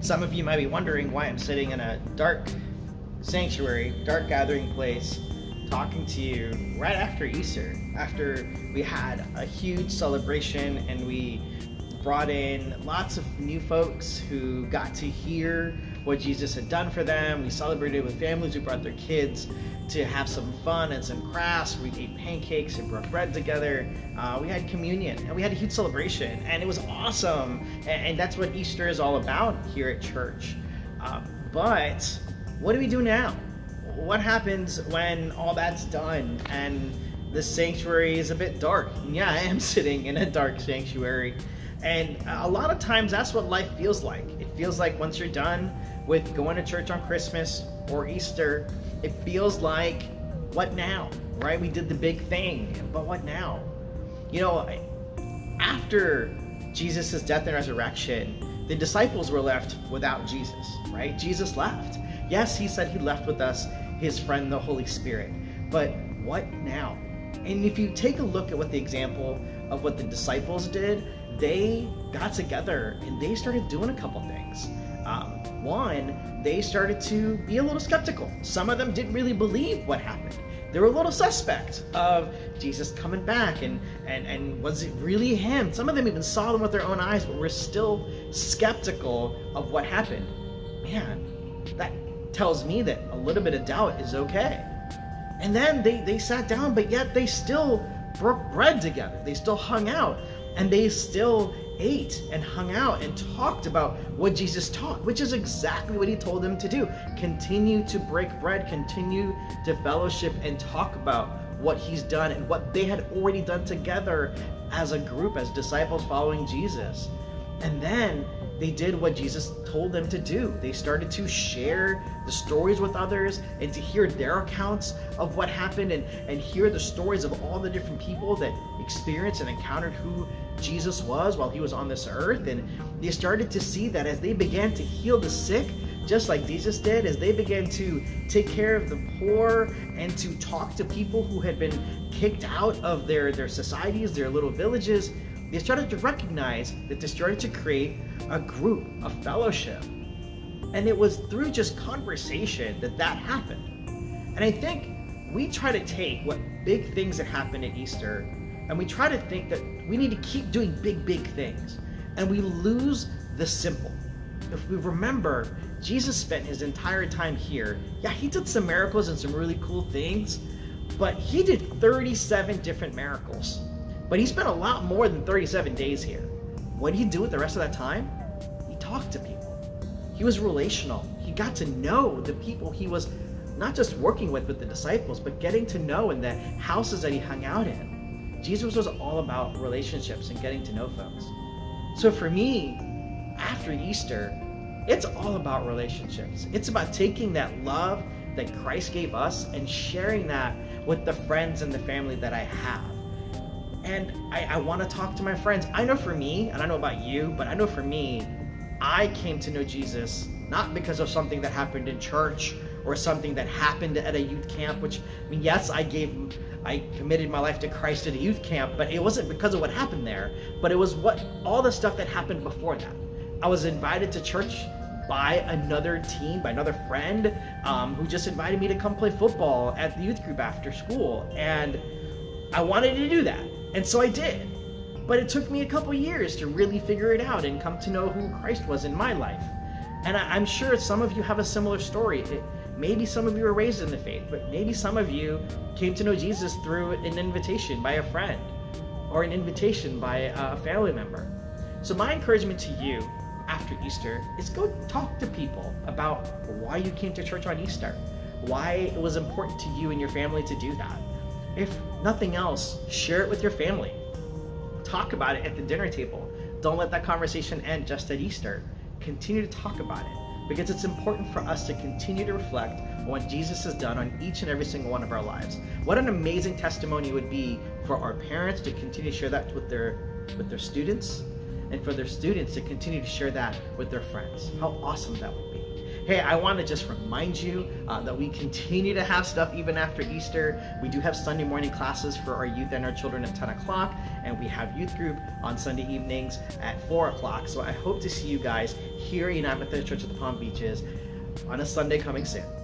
Some of you might be wondering why I'm sitting in a dark sanctuary, dark gathering place, talking to you right after Easter, after we had a huge celebration and we brought in lots of new folks who got to hear what Jesus had done for them. We celebrated with families who brought their kids to have some fun and some crafts. We ate pancakes and broke bread together. Uh, we had communion and we had a huge celebration, and it was awesome. And, and that's what Easter is all about here at church. Uh, but what do we do now? What happens when all that's done and the sanctuary is a bit dark? Yeah, I am sitting in a dark sanctuary. And a lot of times that's what life feels like. It feels like once you're done with going to church on Christmas or Easter, it feels like, what now? Right? We did the big thing, but what now? You know, after Jesus' death and resurrection, the disciples were left without Jesus, right? Jesus left. Yes, he said he left with us his friend, the Holy Spirit. But what now? And if you take a look at what the example of what the disciples did, they got together and they started doing a couple things. Um, one, they started to be a little skeptical. Some of them didn't really believe what happened. They were a little suspect of Jesus coming back and, and, and was it really him? Some of them even saw them with their own eyes, but were still skeptical of what happened. Man, that tells me that a little bit of doubt is okay. And then they, they sat down, but yet they still broke bread together. They still hung out and they still ate and hung out and talked about what Jesus taught, which is exactly what he told them to do. Continue to break bread, continue to fellowship and talk about what he's done and what they had already done together as a group, as disciples following Jesus. And then they did what Jesus told them to do. They started to share the stories with others and to hear their accounts of what happened and, and hear the stories of all the different people that experienced and encountered who Jesus was while he was on this earth. And they started to see that as they began to heal the sick, just like Jesus did, as they began to take care of the poor and to talk to people who had been kicked out of their, their societies, their little villages, they started to recognize that they started to create a group, a fellowship. And it was through just conversation that that happened. And I think we try to take what big things that happen at Easter and we try to think that we need to keep doing big, big things. And we lose the simple. If we remember, Jesus spent his entire time here. Yeah, he did some miracles and some really cool things, but he did 37 different miracles. But he spent a lot more than 37 days here. What did he do with the rest of that time? He talked to people. He was relational. He got to know the people he was not just working with with the disciples, but getting to know in the houses that he hung out in. Jesus was all about relationships and getting to know folks. So for me, after Easter, it's all about relationships. It's about taking that love that Christ gave us and sharing that with the friends and the family that I have and I, I want to talk to my friends. I know for me, and I know about you, but I know for me, I came to know Jesus not because of something that happened in church or something that happened at a youth camp, which, I mean, yes, I gave, I committed my life to Christ at a youth camp, but it wasn't because of what happened there, but it was what, all the stuff that happened before that. I was invited to church by another team, by another friend um, who just invited me to come play football at the youth group after school. And I wanted to do that. And so I did. But it took me a couple years to really figure it out and come to know who Christ was in my life. And I, am sure some of you have a similar story. It, maybe some of you were raised in the faith, but maybe some of you came to know Jesus through an invitation by a friend or an invitation by a family member. So, my encouragement to you after Easter is go talk to people about why you came to church on Easter, why it was important to you and your family to do that. If nothing else, share it with your family. Talk about it at the dinner table. Don't let that conversation end just at Easter. Continue to talk about it because it's important for us to continue to reflect on what Jesus has done on each and every single one of our lives. What an amazing testimony it would be for our parents to continue to share that with their with their students and for their students to continue to share that with their friends. How awesome that would be. Hey, I want to just remind you uh, that we continue to have stuff even after Easter. We do have Sunday morning classes for our youth and our children at 10 o'clock, and we have youth group on Sunday evenings at 4 o'clock. So I hope to see you guys here at United Methodist Church at the Palm Beaches on a Sunday coming soon.